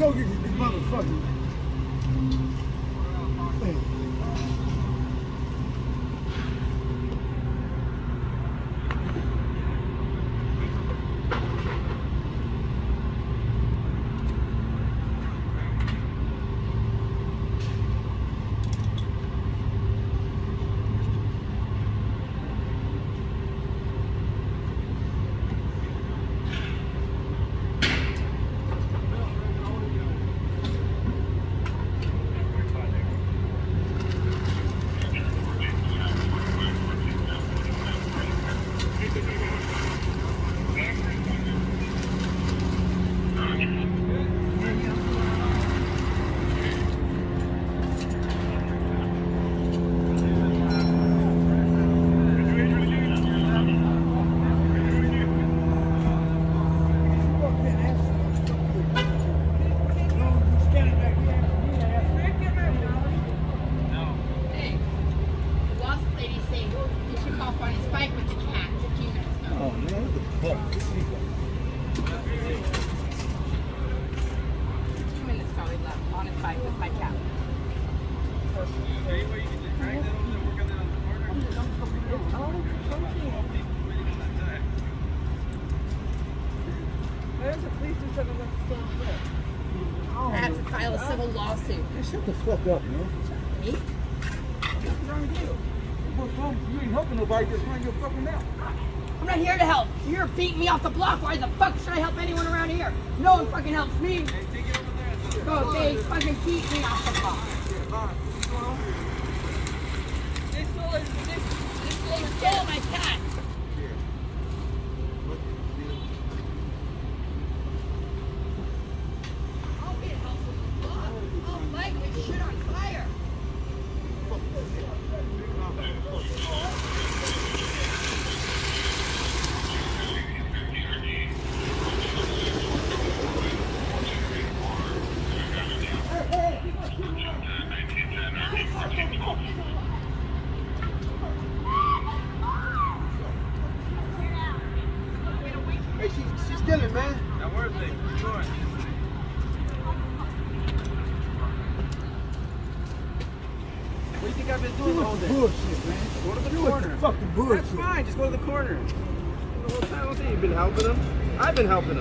go get this motherfucker. Hey. Hey, the lost lady saying you should call Funny Spike with the cat 15 minutes ago. Oh man, what the fuck? 15 minutes ago he left on his bike with my cat. I have to file a civil lawsuit. Man, shut the fuck up, man. Me? What's wrong with you? What's wrong? You ain't helping nobody, just running your fucking mouth. I'm not here to help. You're beating me off the block. Why the fuck should I help anyone around here? No one fucking helps me. Go, they fucking beat me off the block. They stole my cat. I'll be a help with the block. I'll flag with shit on fire. Hey, she, she's stealing, man. Now where's they? Where you going? What do you think I've been doing the whole What's the day? bullshit, man? Go to the You with corner. the fucking bullshit. That's fine. Just go to the corner. The whole time, I don't think you've been helping them. I've been helping.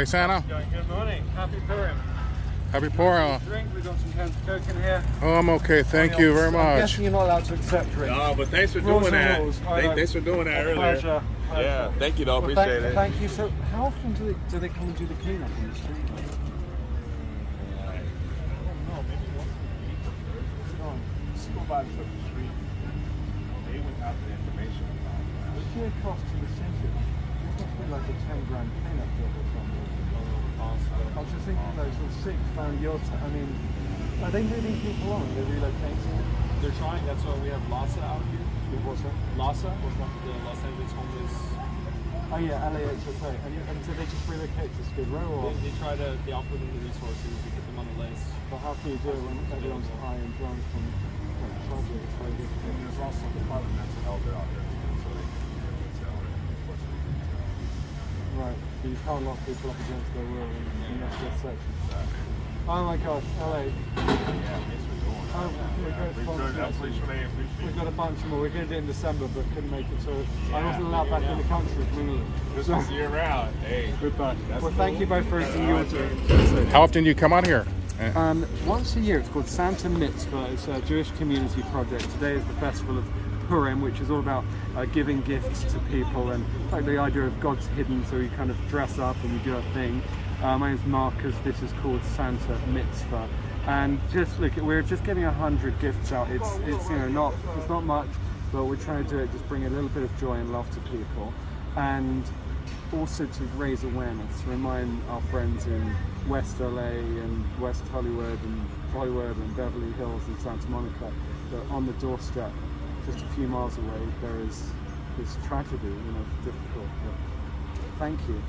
Hey Santa, Good morning. Happy Purim. happy Purim. Drink. We've got some cans of Coke in here. Oh, I'm okay. Thank you very much. I'm much. guessing you're not allowed to accept drinks. No, but thanks for doing that. rules. I Thank- know. Thanks for doing that earlier. Pleasure. pleasure. Yeah, thank you, though. Well, Appreciate thank, it. Thank you. So, how often do they do they come and do the cleanup on the street? Mm, Supervisors of the street, they would have the information about that. The sheer cost to the like a 10 grand job or something. I was just thinking those little six found your t- I mean, are they moving people on? Are they relocating? They're trying. That's why we have LAHSA out here. What's that? LAHSA was like the Los Angeles homeless. Oh yeah, LAHSA. And, and so they just relocate to Skid Row or? They, they try to. They offer them the resources. They get them on the list. But how can you do it when everyone's high and drunk and like, tragic? It's very difficult. And there's also the mental health out there, too, so they can tell it. Right, but you can't lock people up against their will in, in that split section. Oh my gosh, LA. Yeah, thanks for doing that. Oh, we're good We sponsors. sure definitely appreciate We've got a bunch more. We're going to do it in December, but couldn't make it. So I wasn't allowed back in the country from England. This So is year round. Hey, we're back. That's Well, thank you both for everything All you're right. How often do you come out here? Um, once a year, it's called Santa Mitzvah. It's a Jewish community project. Today is the festival of Purim, which is all about uh, giving gifts to people and like the idea of God's hidden, so we kind of dress up and we do our thing. Uh, my name's Marcus. This is called Santa Mitzvah, and just look, we're just getting a hundred gifts out. It's it's you know not it's not much, but we're trying to do it just bring a little bit of joy and love to people, and also to raise awareness, remind our friends in West LA and West Hollywood and Hollywood and Beverly Hills and Santa Monica that on the doorstep, just a few miles away, there is this tragedy, you know, difficult. But thank you.